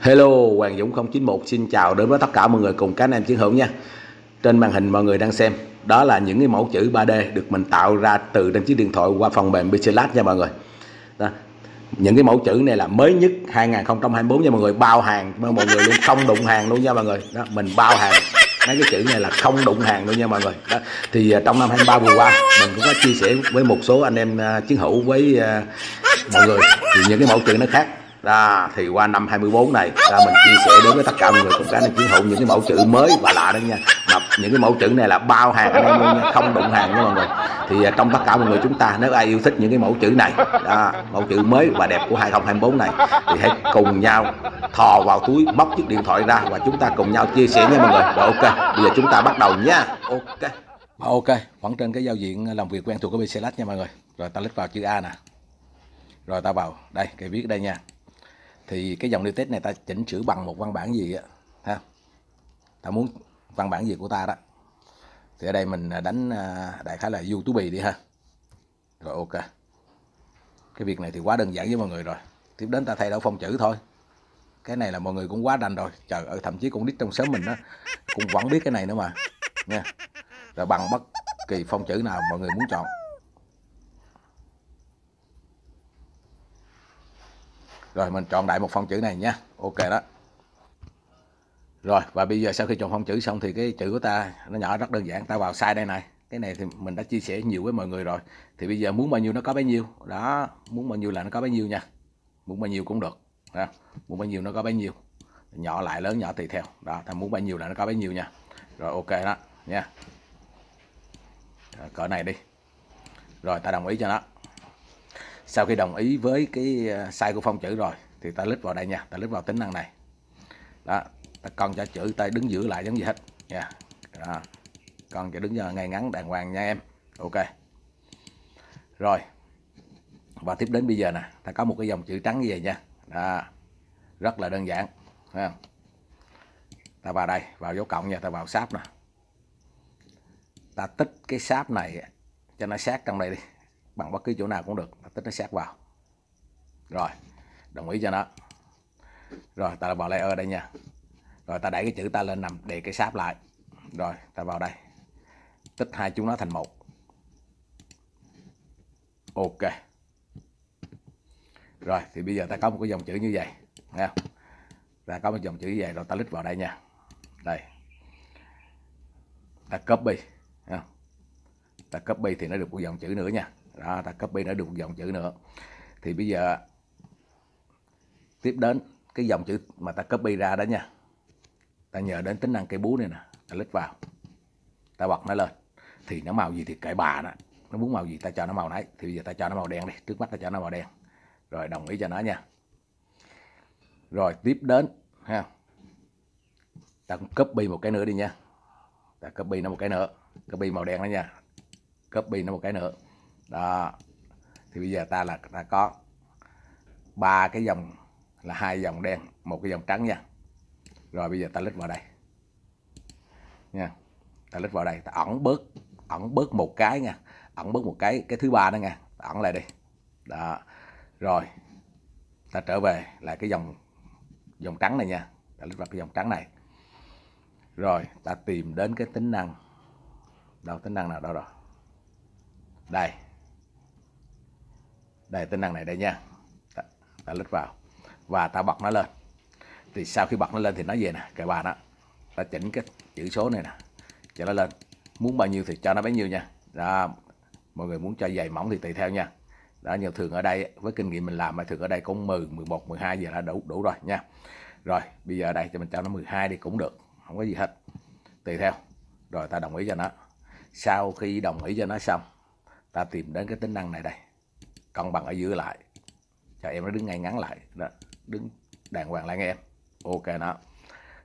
Hello, Hoàng Dũng 091 xin chào đến với tất cả mọi người cùng các anh em chiến hữu nha. Trên màn hình mọi người đang xem, đó là những cái mẫu chữ 3D được mình tạo ra từ trên chiếc điện thoại qua phần mềm Pixelat nha mọi người. Đó. Những cái mẫu chữ này là mới nhất 2024 nha mọi người, bao hàng mọi người luôn không đụng hàng luôn nha mọi người. Đó, mình bao hàng mấy cái chữ này là không đụng hàng luôn nha mọi người đó thì à, trong năm 23 vừa qua mình cũng có chia sẻ với một số anh em à, chiến hữu với uh, mọi người thì những cái mẫu chữ nó khác đó, thì qua năm 24 này ra mình chia sẻ đến với tất cả mọi người cùng các anh chiến hữu những cái mẫu chữ mới và lạ đó nha. Mà những cái mẫu chữ này là bao hàng anh em luôn nha không đụng hàng nha mọi người. Thì à, trong tất cả mọi người chúng ta nếu ai yêu thích những cái mẫu chữ này đó, mẫu chữ mới và đẹp của 2024 này thì hãy cùng nhau thò vào túi móc chiếc điện thoại ra và chúng ta cùng nhau chia sẻ nha mọi người. Rồi ok bây giờ chúng ta bắt đầu nha. Ok. Ok vẫn trên cái giao diện làm việc quen thuộc của BCLAT nha mọi người. Rồi ta lít vào chữ A nè. Rồi ta vào đây cái viết đây nha thì cái dòng new test này ta chỉnh sửa bằng một văn bản gì á, ha? Ta muốn văn bản gì của ta đó? Thì ở đây mình à, đánh à, đại khái là youtube đi ha. Rồi ok. Cái việc này thì quá đơn giản với mọi người rồi. Tiếp đến ta thay đổi phong chữ thôi. Cái này là mọi người cũng quá đành rồi. Trời ơi, thậm chí con nít trong sớm mình đó cũng vẫn biết cái này nữa mà, nha. Rồi bằng bất kỳ phong chữ nào mọi người muốn chọn. Rồi mình chọn đại một phong chữ này nha. Ok đó. Rồi và bây giờ sau khi chọn phong chữ xong thì cái chữ của ta nó nhỏ rất đơn giản. Ta vào sai đây này. Cái này thì mình đã chia sẻ nhiều với mọi người rồi. Thì bây giờ muốn bao nhiêu nó có bấy nhiêu. Đó muốn bao nhiêu là nó có bấy nhiêu nha. Muốn bao nhiêu cũng được. Đó. muốn bao nhiêu nó có bấy nhiêu. Nhỏ lại lớn nhỏ tùy theo. Đó ta muốn bao nhiêu là nó có bấy nhiêu nha. Rồi ok đó. Nha. Rồi, cỡ này đi. Rồi ta đồng ý cho nó sau khi đồng ý với cái ờ, size của phong chữ rồi, thì ta lít vào đây nha, ta lít vào tính năng này. Đó, ta con cho chữ tay đứng giữ lại giống gì hết, nha. Đó. con cho đứng giờ ngay ngắn đàng hoàng nha em. Ok. Rồi, và tiếp đến bây giờ nè, ta có một cái dòng chữ trắng như vậy nha. Đó. rất là đơn giản thấy không? Ta vào đây, vào dấu cộng nha, ta vào sáp nè. Ta tích cái sáp này cho nó sát trong đây đi bằng bất cứ chỗ nào cũng được. Tích nó sát vào. Rồi, đồng ý cho nó. Rồi, ta vào layer đây nha. Rồi, ta đẩy cái chữ ta lên nằm, để cái sáp lại. Rồi, ta vào đây. Tích hai chúng nó thành một. Ok. Rồi, thì bây giờ ta có một cái dòng chữ như vậy, nghe không? Ta có một dòng chữ như vậy rồi ta lít vào đây nha. Đây. Ta copy ta copy thì nó được một dòng chữ nữa nha đó, ta copy đã được một dòng chữ nữa. Thì bây giờ, tiếp đến cái dòng chữ mà ta copy ra đó nha. Ta nhờ đến tính năng cây bú này nè, ta lít vào. Ta bật nó lên. Thì nó màu gì thì kệ bà đó nó muốn màu gì ta cho nó màu nấy thì bây giờ ta cho nó màu đen đi. Trước mắt ta cho nó màu đen. Rồi, đồng ý cho nó nha. Rồi, tiếp đến, ha. Ta cũng copy một cái nữa đi nha. Ta copy nó một cái nữa. Copy màu đen đó nha. Copy nó một cái nữa đó. Thì bây giờ ta là, ta có ba cái dòng, là hai dòng đen, một cái dòng trắng nha. Rồi bây giờ ta lít vào đây. Nha. Ta lít vào đây, ta ẩn bớt ẩn bớt một cái nha. Ẩn bớt một cái cái thứ ba đó nha. Ta ẩn lại đi. Đó. Rồi, ta trở về lại cái dòng dòng trắng này nha. Ta lít vào cái dòng trắng này. Rồi, ta tìm đến cái tính năng. Đâu, tính năng nào? Đâu rồi? Đây đây tính năng này đây nha. Ta, ta lít vào. Và ta bật nó lên. Thì sau khi bật nó lên thì nó về nè cái bàn đó ta chỉnh cái chữ số này nè cho nó lên. Muốn bao nhiêu thì cho nó bấy nhiêu nha. Đó mọi người muốn cho dày mỏng thì tùy theo nha. Đó nhiều thường ở đây với kinh nghiệm mình làm mà thường ở đây cũng 10 11 12 giờ là đủ đủ rồi nha. Rồi bây giờ đây cho mình cho nó 12 đi cũng được không có gì hết. Tùy theo. Rồi ta đồng ý cho nó. Sau khi đồng ý cho nó xong ta tìm đến cái tính năng này đây cân bằng ở giữa lại. Cho em nó đứng ngay ngắn lại. Đó, đứng đàng hoàng lại nghe em. Ok đó.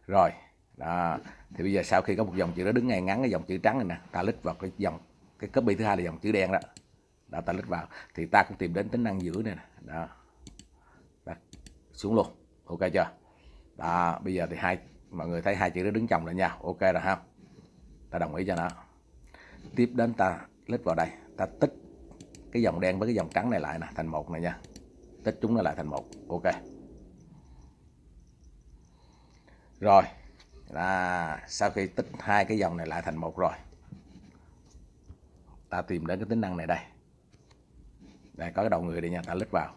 Rồi, đó. Thì bây giờ sau khi có một dòng chữ nó đứng ngay ngắn, cái dòng chữ trắng này nè, ta lít vào cái dòng, cái copy thứ hai là dòng chữ đen đó. Đó, ta lít vào. Thì ta cũng tìm đến tính năng giữa này nè. Đó. Đặt xuống luôn. Ok chưa? Đó, bây giờ thì hai, mọi người thấy hai chữ nó đứng chồng lại nhau ok rồi ha. Ta đồng ý cho nó. Tiếp đến ta lít vào đây. Ta tích cái dòng đen với cái dòng trắng này lại nè thành một này nha. Tích chúng nó lại thành một. Ok. Rồi. Là sau khi tích hai cái dòng này lại thành một rồi. Ta tìm đến cái tính năng này đây. Đây có cái đầu người đây nha ta lít vào.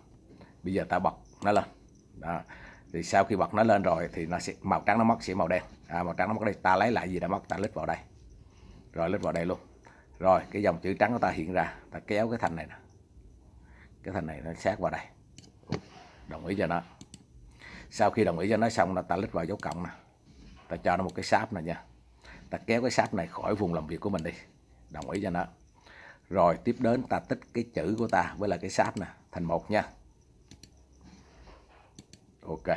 Bây giờ ta bật nó lên. Đó. Thì sau khi bật nó lên rồi thì nó sẽ màu trắng nó mất sẽ màu đen. À, màu trắng nó mất đây ta lấy lại gì đã mất ta lít vào đây. Rồi lít vào đây luôn rồi cái dòng chữ trắng của ta hiện ra. Ta kéo cái thanh này nè. Cái thanh này nó sát vào đây. Đồng ý cho nó. Sau khi đồng ý cho nó xong là ta lít vào dấu cộng nè. Ta cho nó một cái sáp này nha. Ta kéo cái sáp này khỏi vùng làm việc của mình đi. Đồng ý cho nó. Rồi tiếp đến ta tích cái chữ của ta với là cái sáp nè thành một nha. Ok.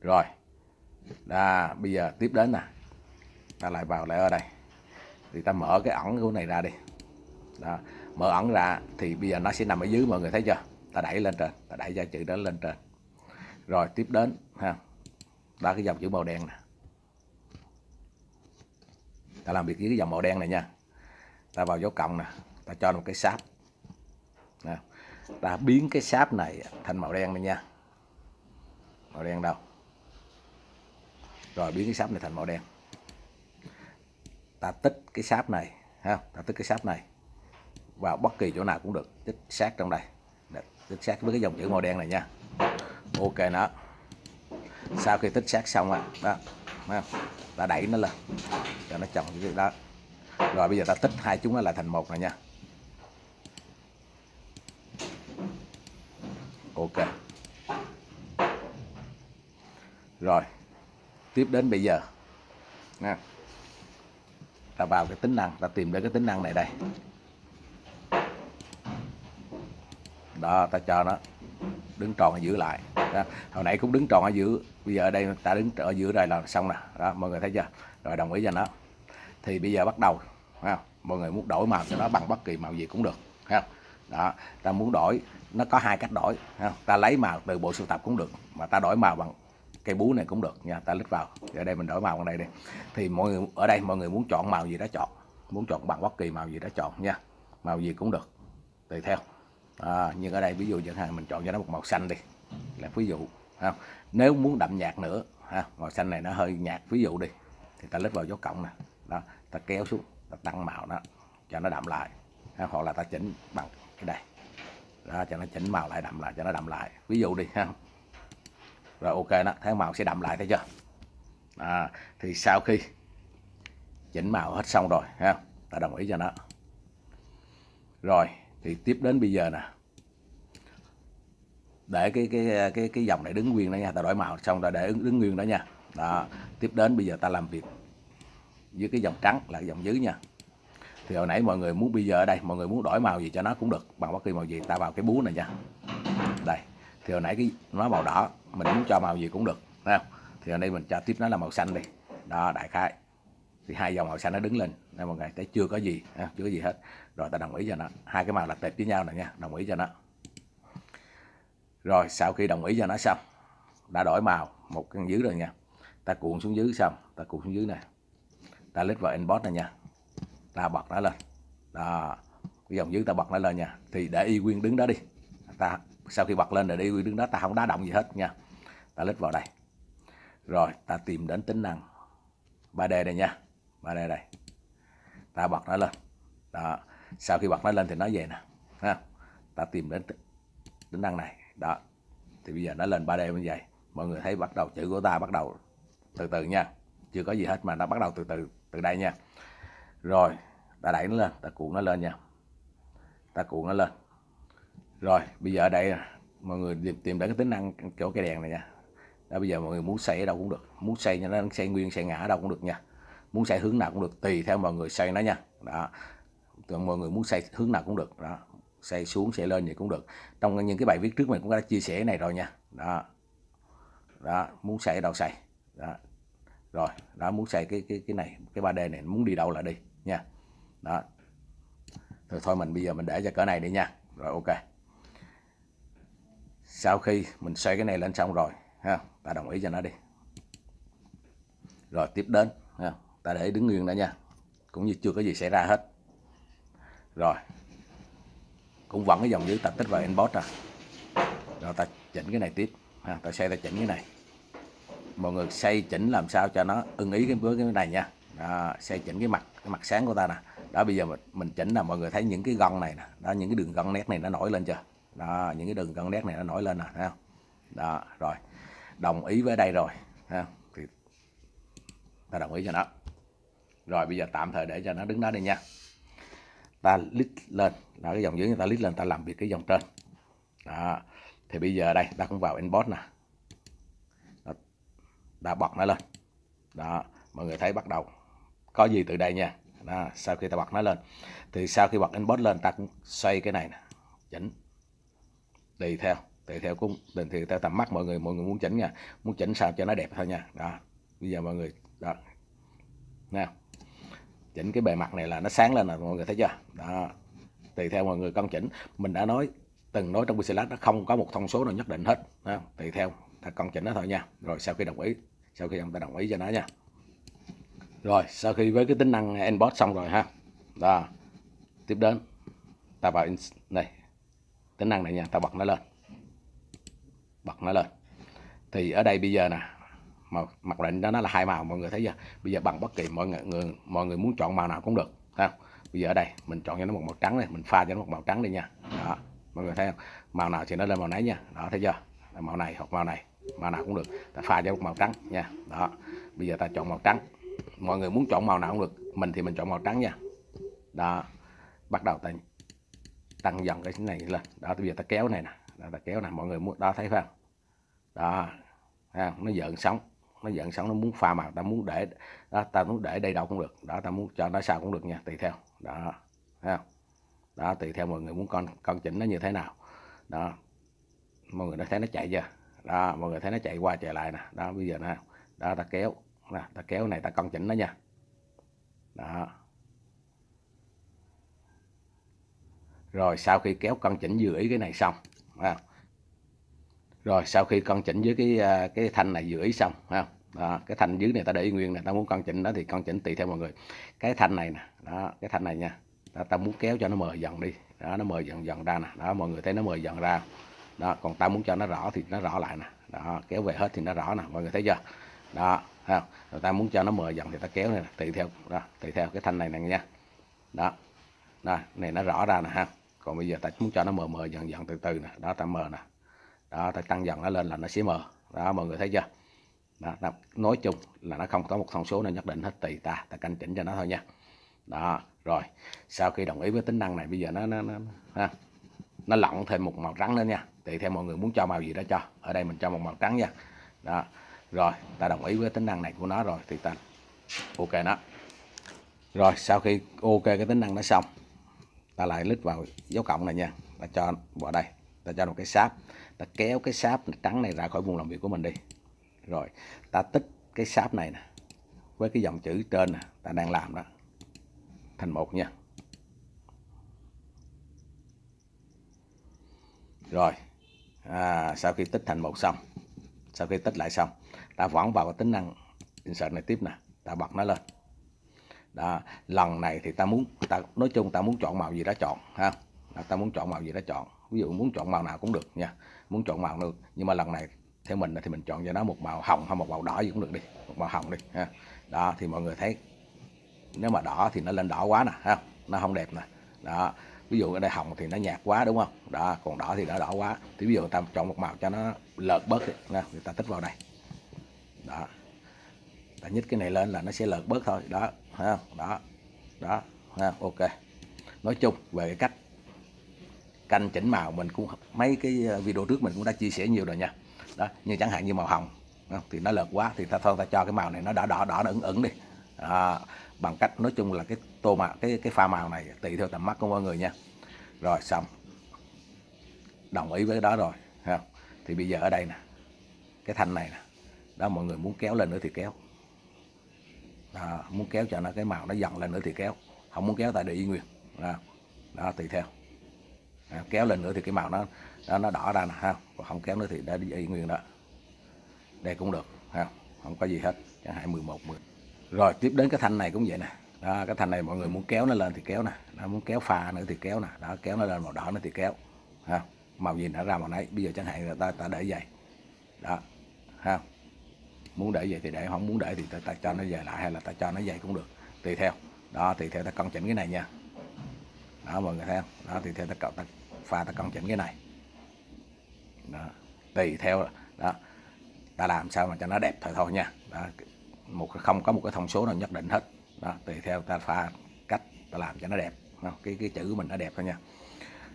Rồi. Đó, bây giờ tiếp đến nè. Ta lại vào lại ở đây thì ta mở cái ẩn của này ra đi. Đó. mở ẩn ra thì bây giờ nó sẽ nằm ở dưới, mọi người thấy chưa? Ta đẩy lên trên, ta đẩy ra chữ đó lên trên. Rồi, tiếp đến, ha. Đó, cái dòng chữ màu đen nè. Ta làm việc với cái dòng màu đen này nha. Ta vào dấu cộng nè, ta cho một cái sáp. Nè. ta biến cái sáp này thành màu đen này nha. Màu đen đâu? Rồi, biến cái sáp này thành màu đen ta tích cái sáp này ha ta tích cái sáp này vào bất kỳ chỗ nào cũng được. Tích sát trong đây. Tích sát với cái dòng chữ màu đen này nha. Ok nó sau khi tích sát xong rồi đó, đó ta đẩy nó lên cho nó chồng cái đó. Rồi bây giờ ta tích hai chúng nó lại thành một này nha. Ok. Rồi tiếp đến bây giờ. Nha ta vào cái tính năng, ta tìm đến cái tính năng này đây đó, ta cho nó đứng tròn ở giữa lại đó. hồi nãy cũng đứng tròn ở giữa, bây giờ ở đây ta đứng ở giữa đây là xong nè đó, mọi người thấy chưa rồi đồng ý cho nó thì bây giờ bắt đầu không? mọi người muốn đổi màu cho nó bằng bất kỳ màu gì cũng được không? đó, ta muốn đổi, nó có hai cách đổi không? ta lấy màu từ bộ sưu tập cũng được, mà ta đổi màu bằng cây bú này cũng được nha ta lít vào. Ở đây mình đổi màu con này đi. Thì mọi người ở đây mọi người muốn chọn màu gì đó chọn. Muốn chọn bằng bất kỳ màu gì đó chọn nha. Màu gì cũng được tùy theo. À, nhưng ở đây ví dụ chẳng hạn mình chọn cho nó một màu xanh đi là ví dụ ha. nếu muốn đậm nhạt nữa ha màu xanh này nó hơi nhạt ví dụ đi thì ta lít vào dấu cộng nè. Đó ta kéo xuống ta tăng màu đó cho nó đậm lại ha. hoặc là ta chỉnh bằng cái đây. Đó cho nó chỉnh màu lại đậm lại cho nó đậm lại. Ví dụ đi ha rồi ok đó. Thấy màu sẽ đậm lại thấy chưa? À, thì sau khi chỉnh màu hết xong rồi ha ta đồng ý cho nó. Rồi thì tiếp đến bây giờ nè. Để cái cái cái cái dòng này đứng nguyên đó nha. Ta đổi màu xong rồi để đứng nguyên đó nha. Đó tiếp đến bây giờ ta làm việc với cái dòng trắng là dòng dưới nha. Thì hồi nãy mọi người muốn bây giờ ở đây mọi người muốn đổi màu gì cho nó cũng được. Bằng bất kỳ màu gì ta vào cái bú này nha. Đây thì hồi nãy cái nó màu đỏ mình muốn cho màu gì cũng được thấy không? Thì ở đây mình cho tiếp nó là màu xanh đi. Đó, đại khái. Thì hai dòng màu xanh nó đứng lên. Nên mọi người thấy chưa có gì chưa có gì hết. Rồi, ta đồng ý cho nó. Hai cái màu là tệp với nhau này nha. Đồng ý cho nó. Rồi, sau khi đồng ý cho nó xong, đã đổi màu một căn dưới rồi nha. Ta cuộn xuống dưới xong. Ta cuộn xuống dưới này ta lít vào inbox này nha. Ta bật nó lên. Đó. Cái dòng dưới ta bật nó lên nha. Thì để y nguyên đứng đó đi. Ta, sau khi bật lên rồi đi nguyên đứng đó, ta không đá động gì hết nha ta lít vào đây. Rồi ta tìm đến tính năng 3D đây nha. 3D đây. Ta bật nó lên. Đó sau khi bật nó lên thì nó về nè. Ha ta tìm đến tính năng này. Đó. Thì bây giờ nó lên 3D như vậy. Mọi người thấy bắt đầu chữ của ta bắt đầu từ từ nha. Chưa có gì hết mà nó bắt đầu từ từ từ đây nha. Rồi ta đẩy nó lên. Ta cuộn nó lên nha. Ta cuộn nó lên. Rồi bây giờ ở đây mọi người tìm, tìm đến cái tính năng chỗ cây đèn này nha đó, bây giờ mọi người muốn xây ở đâu cũng được. Muốn xây cho nó xây nguyên, xây ngã ở đâu cũng được nha. Muốn xây hướng nào cũng được, tùy theo mọi người xây nó nha. Đó. Còn mọi người muốn xây hướng nào cũng được. Đó. Xây xuống, xây lên gì cũng được. Trong những cái bài viết trước mình cũng đã chia sẻ này rồi nha. Đó. Đó, muốn xây ở đâu xây. Đó. Rồi, đó, muốn xây cái cái cái này, cái 3D này, muốn đi đâu là đi nha. Đó. Rồi thôi mình, bây giờ mình để cho cỡ này đi nha. Rồi, ok. Sau khi mình xoay cái này lên xong rồi ha ta đồng ý cho nó đi. Rồi tiếp đến ha, ta để đứng nguyên đó nha. Cũng như chưa có gì xảy ra hết. Rồi. Cũng vẫn cái dòng dưới tập tích vào inbox à. Rồi ta chỉnh cái này tiếp. Ha ta xây ta chỉnh cái này. Mọi người xây chỉnh làm sao cho nó ưng ý cái bước cái này nha. Đó, xây chỉnh cái mặt cái mặt sáng của ta nè. Đó bây giờ mình, mình chỉnh là mọi người thấy những cái gân này nè. Đó những cái đường gân nét này nó nổi lên chưa? Đó những cái đường gân nét này nó nổi lên nè thấy không? Đó rồi đồng ý với đây rồi ha thì ta đồng ý cho nó. Rồi bây giờ tạm thời để cho nó đứng đó đi nha. Ta lít lên. Là cái dòng dưới người ta lít lên ta làm việc cái dòng trên. Đó thì bây giờ đây ta cũng vào inbox nè. Đó. đã bật nó lên. Đó mọi người thấy bắt đầu có gì từ đây nha. Đó, sau khi ta bật nó lên. Thì sau khi bật inbox lên ta cũng xoay cái này nè. Chỉnh. Tùy theo tùy theo cũng, tùy theo tầm mắt mọi người mọi người muốn chỉnh nha. Muốn chỉnh sao cho nó đẹp thôi nha. Đó, bây giờ mọi người, đó. Nè chỉnh cái bề mặt này là nó sáng lên là mọi người thấy chưa? Đó. Tùy theo mọi người con chỉnh. Mình đã nói, từng nói trong Pixelat nó không có một thông số nào nhất định hết. Đó. tùy theo. Ta cân chỉnh nó thôi nha. Rồi sau khi đồng ý, sau khi ông ta đồng ý cho nó nha. Rồi, sau khi với cái tính năng inbox xong rồi ha. Đó. Tiếp đến, ta vào này. Tính năng này nha, ta bật nó lên bật nó lên. Thì ở đây bây giờ nè màu mặc định đó nó là hai màu mọi người thấy chưa? Bây giờ bằng bất kỳ mọi người, người mọi người muốn chọn màu nào cũng được không? Bây giờ ở đây mình chọn cho nó một màu trắng này mình pha cho nó một màu trắng đi nha. Đó mọi người thấy không? Màu nào thì nó lên màu nấy nha. Đó thấy chưa? Màu này hoặc màu này màu nào cũng được. Ta pha cho một màu trắng nha. Đó bây giờ ta chọn màu trắng. Mọi người muốn chọn màu nào cũng được mình thì mình chọn màu trắng nha. Đó bắt đầu ta tăng dần cái này lên. Đó bây giờ ta kéo này nè đó, ta kéo nè mọi người muốn đó thấy không? Đó ha, nó giận sóng nó giận sóng nó muốn pha màu ta muốn để đó ta muốn để đây đâu cũng được. Đó ta muốn cho nó sao cũng được nha tùy theo. Đó ha đó tùy theo mọi người muốn con con chỉnh nó như thế nào. Đó mọi người đã thấy nó chạy chưa? Đó mọi người thấy nó chạy qua chạy lại nè. Đó bây giờ nè đó ta kéo nè ta kéo này ta con chỉnh nó nha. Đó. Rồi sau khi kéo con chỉnh vừa ý cái này xong không? rồi sau khi con chỉnh với cái à, cái thanh này dưới ý xong không? Đó, cái thanh dưới này ta để nguyên này ta muốn con chỉnh đó thì con chỉnh tùy theo mọi người cái thanh này nè đó cái thanh này nha đó, ta muốn kéo cho nó mờ dần đi đó nó mờ dần dần ra nè đó mọi người thấy nó mờ dần ra đó còn ta muốn cho nó rõ thì nó rõ lại nè đó kéo về hết thì nó rõ nè mọi người thấy chưa đó rồi ta muốn cho nó mờ dần thì ta kéo này nè. tùy theo đó tùy theo cái thanh này nè nha đó đó này nó rõ ra nè ha còn bây giờ ta muốn cho nó mờ mờ dần dần từ từ nè. Đó ta mờ nè. Đó ta tăng dần nó lên là nó sẽ mờ. Đó mọi người thấy chưa? Đó, đó. nói chung là nó không có một thông số nào nhất định hết tùy ta. Ta canh chỉnh cho nó thôi nha. Đó rồi. Sau khi đồng ý với tính năng này bây giờ nó nó nó ha, nó lặn thêm một màu trắng nữa nha. Tùy theo mọi người muốn cho màu gì đó cho. Ở đây mình cho một màu trắng nha. Đó rồi ta đồng ý với tính năng này của nó rồi thì ta ok nó rồi sau khi ok cái tính năng nó xong ta lại lít vào dấu cộng này nha. Ta cho vào đây. Ta cho một cái sáp. Ta kéo cái sáp trắng này ra khỏi vùng làm việc của mình đi. Rồi ta tích cái sáp này nè với cái dòng chữ trên nè ta đang làm đó. Thành một nha. Rồi à, sau khi tích thành một xong sau khi tích lại xong ta vẫn vào cái tính năng insert này tiếp nè. Ta bật nó lên đó, lần này thì ta muốn ta nói chung ta muốn chọn màu gì đó chọn ha? Đó, ta muốn chọn màu gì đó chọn. Ví dụ muốn chọn màu nào cũng được nha muốn chọn màu được nhưng mà lần này theo mình thì mình chọn cho nó một màu hồng hay một màu đỏ gì cũng được đi một màu hồng đi ha? Đó thì mọi người thấy nếu mà đỏ thì nó lên đỏ quá nè ha? Nó không đẹp nè. Đó ví dụ ở đây hồng thì nó nhạt quá đúng không? Đó còn đỏ thì đã đỏ quá. Thì ví dụ ta chọn một màu cho nó lợt bớt đi nha người ta tích vào đây. Đó ta nhích cái này lên là nó sẽ lợt bớt thôi. Đó ha đó. Đó. Ha ok. Nói chung về cái cách canh chỉnh màu mình cũng mấy cái ờ, video trước mình cũng đã chia sẻ nhiều rồi nha. Đó như chẳng hạn như màu hồng thì nó lợt quá thì ta thôi ta cho cái màu này nó đỏ đỏ đỏ nó ửng ửng đi. À, bằng cách nói chung là cái tô màu cái cái pha màu này tùy theo tầm mắt của mọi người nha. Rồi xong. Đồng ý với đó rồi ha thì bây giờ ở đây nè cái thanh này nè đó mọi người muốn kéo lên nữa thì kéo à, muốn kéo cho nó cái màu nó dần lên nữa thì kéo. Không muốn kéo tại để y nguyên. Đó, đó tùy theo. Đó, kéo lên nữa thì cái màu nó nó, nó đỏ ra nè ha. Còn không kéo nữa thì đã y nguyên đó. Đây cũng được ha. Không có gì hết. Chẳng hạn 11 10 rồi tiếp đến cái thanh này cũng vậy nè. Đó, cái thanh này mọi người muốn kéo nó lên thì kéo nè. Đó, muốn kéo pha nữa thì kéo nè. Đó kéo nó lên màu đỏ nữa thì kéo ha. Màu gì nó ra màu nấy. Bây giờ chẳng hạn người ta ta để vậy. Đó ha muốn để vậy thì để không muốn để thì ta, ta cho nó về lại hay là ta cho nó về cũng được. Tùy theo. Đó tùy theo ta cân chỉnh cái này nha. Đó mọi người thấy không? Đó tùy theo ta cậu ta pha ta cân chỉnh cái này. Đó tùy theo. Đó ta làm sao mà cho nó đẹp thôi thôi nha. Đó một không có một cái thông số nào nhất định hết. Đó tùy theo ta pha cách ta làm cho nó đẹp. Đó. cái cái chữ của mình nó đẹp thôi nha.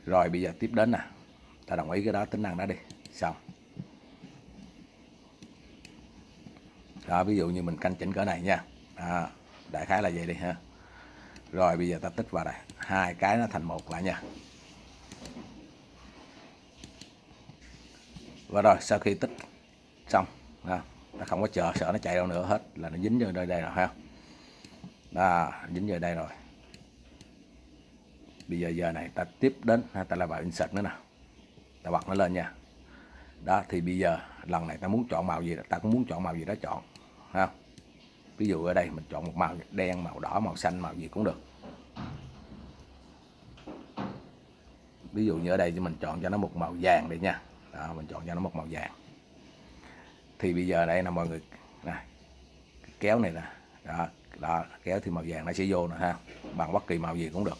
Rồi bây giờ tiếp đến nè. Ta đồng ý cái đó tính năng đó đi. Xong. Đó ví dụ như mình canh chỉnh cỡ này nha. Đó, đại khái là vậy đi ha. Rồi bây giờ ta tích vào đây. Hai cái nó thành một lại nha. Và rồi sau khi tích xong đó, ta không có chờ sợ nó chạy đâu nữa hết là nó dính vô đây đây rồi ha đó dính vào đây rồi. Bây giờ giờ này ta tiếp đến ha, ta lại vào insert nữa nè. Ta bật nó lên nha. Đó thì bây giờ lần này ta muốn chọn màu gì ta cũng muốn chọn màu gì đó chọn ha ví dụ ở đây mình chọn một màu đen màu đỏ màu xanh màu gì cũng được. Ví dụ như ở đây thì mình chọn cho nó một màu vàng đi nha. Đó, mình chọn cho nó một màu vàng. Thì bây giờ đây là mọi người. Này kéo này nè. Đó, đó kéo thì màu vàng nó sẽ vô nè ha. Bằng bất kỳ màu gì cũng được.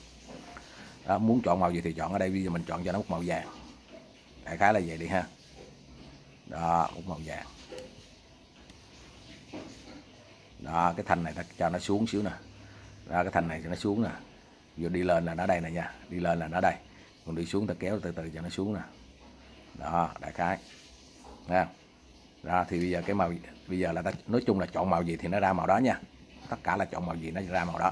Đó, muốn chọn màu gì thì chọn ở đây. Bây giờ mình chọn cho nó một màu vàng. Đại khái là vậy đi ha. Đó một màu vàng đó cái thanh này ta cho nó xuống xíu nè. Đó cái thanh này cho nó xuống nè. Vừa đi lên là nó đây nè nha. Đi lên là nó đây. Còn đi xuống ta kéo từ từ cho nó xuống nè. Đó đại khái. Nha đó thì bây giờ cái màu bây giờ là ta nói chung là chọn màu gì thì nó ra màu đó nha. Tất cả là chọn màu gì nó ra màu đó.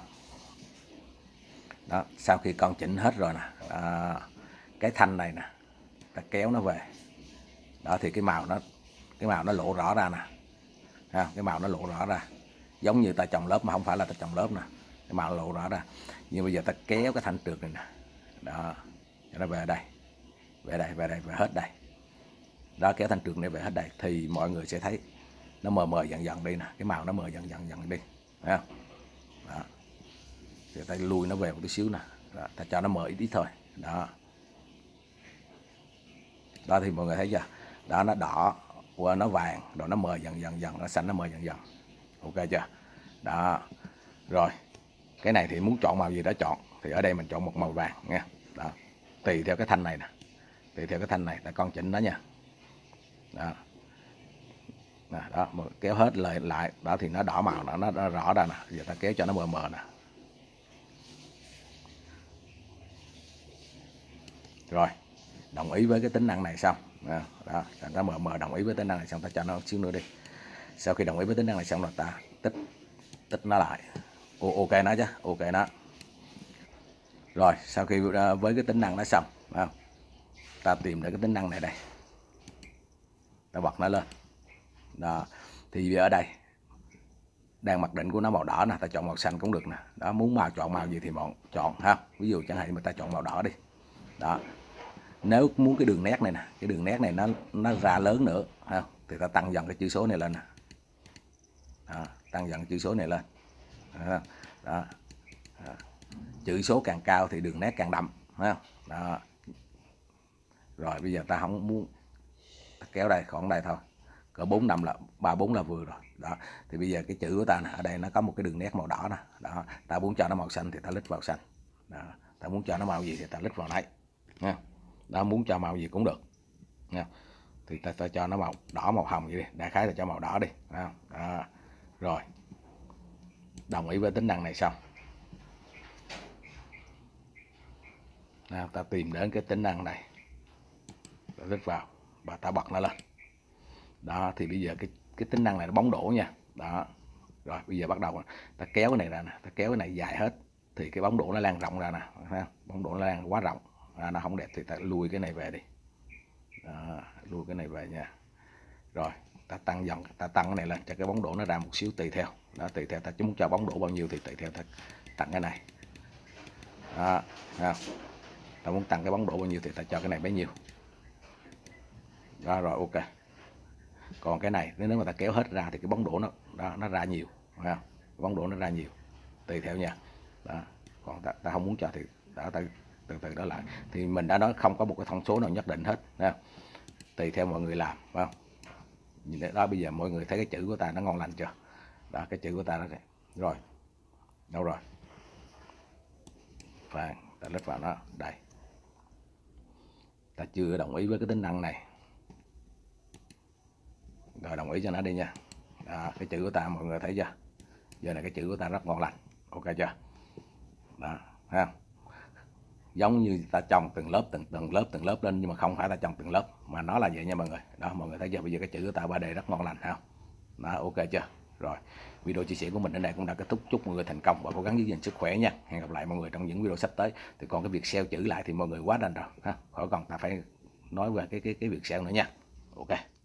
Đó sau khi con chỉnh hết rồi nè. À, cái thanh này nè ta kéo nó về. Đó thì cái màu nó cái màu nó lộ rõ ra nè. Ha, cái màu nó lộ rõ ra giống như ta trồng lớp mà không phải là ta trồng lớp nè. Mà màu lộ rõ ra. Nhưng bây giờ ta kéo cái thanh trượt này nè. Đó. Cho nó về đây. Về đây về đây về hết đây. Đó kéo thanh trượt này về hết đây thì mọi người sẽ thấy nó mờ mờ dần dần đi nè. Cái màu nó mờ dần dần dần đi. Thấy không? Đó. Thì ta lùi nó về một tí xíu nè. Đó, ta cho nó mờ ít ít thôi. Đó. Đó thì mọi người thấy chưa? Đó nó đỏ. Qua nó vàng. Rồi nó mờ dần dần dần. Nó xanh nó mờ dần dần ok chưa? Đó. Rồi. Cái này thì muốn chọn màu gì đó chọn thì ở đây mình chọn một màu vàng nha. Đó. Tùy theo cái thanh này nè. Tùy theo cái thanh này là con chỉnh đó nha. Đó. Nè đó kéo hết lại lại đó thì nó đỏ màu nó, nó rõ ra nè. Giờ ta kéo cho nó mờ mờ nè. Rồi. Đồng ý với cái tính năng này xong. Đó, đó ta mờ mờ đồng ý với tính năng này xong ta cho nó xíu nữa đi sau khi đồng ý với tính năng này xong là ta tích tích nó lại. Ồ, ok nó chứ ok nó. Rồi sau khi à, với cái tính năng nó xong không? ta tìm được cái tính năng này đây. Ta bật nó lên. Đó thì ở đây đang mặc định của nó màu đỏ nè ta chọn màu xanh cũng được nè. Đó muốn màu chọn màu gì thì bọn chọn ha? Ví dụ chẳng hạn mà ta chọn màu đỏ đi. Đó. Nếu muốn cái đường nét này nè cái đường nét này nó nó ra lớn nữa ha? Thì ta tăng dần cái chữ số này lên nè đó, tăng dần chữ số này lên đó, đó. đó. chữ số càng cao thì đường nét càng đậm ha đó rồi bây giờ ta không muốn ta kéo đây khoảng đây thôi cỡ bốn năm là ba bốn là vừa rồi đó thì bây giờ cái chữ của ta nè ở đây nó có một cái đường nét màu đỏ nè đó ta muốn cho nó màu xanh thì ta lít vào xanh đó. ta muốn cho nó màu gì thì ta lít vào đấy nha đó muốn cho màu gì cũng được nha thì ta, ta cho nó màu đỏ màu hồng vậy đi đại khái là cho màu đỏ đi đó. đó rồi. Đồng ý với tính năng này xong. Nào ta tìm đến cái tính năng này. Ta click vào và ta bật nó lên. Đó thì bây giờ cái cái tính năng này nó bóng đổ nha. Đó. Rồi bây giờ bắt đầu ta kéo cái này ra nè. Ta kéo cái này dài hết. Thì cái bóng đổ nó lan rộng ra nè. Bóng đổ nó lan quá rộng. À, nó không đẹp thì ta lùi cái này về đi. Đó, lùi cái này về nha. Rồi ta tăng dần ta tăng cái này lên cho cái bóng đổ nó ra một xíu tùy theo. Đó tùy theo ta muốn cho bóng đổ bao nhiêu thì tùy theo ta tăng cái này. Đó, không? ta muốn tăng cái bóng đổ bao nhiêu thì ta cho cái này bấy nhiêu. Đó rồi ok. Còn cái này nếu mà ta kéo hết ra thì cái bóng đổ nó đó, nó ra nhiều phải bóng đổ nó ra nhiều tùy theo nha. Đó. còn ta, ta không muốn cho thì đã ta từ từ đó lại. Thì mình đã nói không có một cái thông số nào nhất định hết nha tùy theo mọi người làm phải không? Nhìn thấy đó bây giờ mọi người thấy cái chữ của ta nó ngon lành chưa? Đó cái chữ của ta đó này rồi đâu rồi? Và ta lít vào nó. Đây. Ta chưa đồng ý với cái tính năng này. Rồi đồng ý cho nó đi nha. Đó, cái chữ của ta mọi người thấy chưa? Giờ này cái chữ của ta rất ngon lành. Ok chưa? Đó ha giống như ta trồng từng lớp, từng từng lớp từng lớp lên, nhưng mà không phải ta trồng từng lớp, mà nó là vậy nha mọi người. Đó, mọi người thấy chưa? Bây giờ cái chữ của ta 3D rất ngon lành ha đó, ok chưa? Rồi, video chia sẻ của mình đến đây cũng đã kết thúc. Chúc mọi người thành công và cố gắng giữ gìn sức khỏe nha. Hẹn gặp lại mọi người trong những video sắp tới. Thì còn cái việc sale chữ lại thì mọi người quá đành rồi, ha? Khỏi còn ta phải nói về cái cái cái việc sale nữa nha. Ok.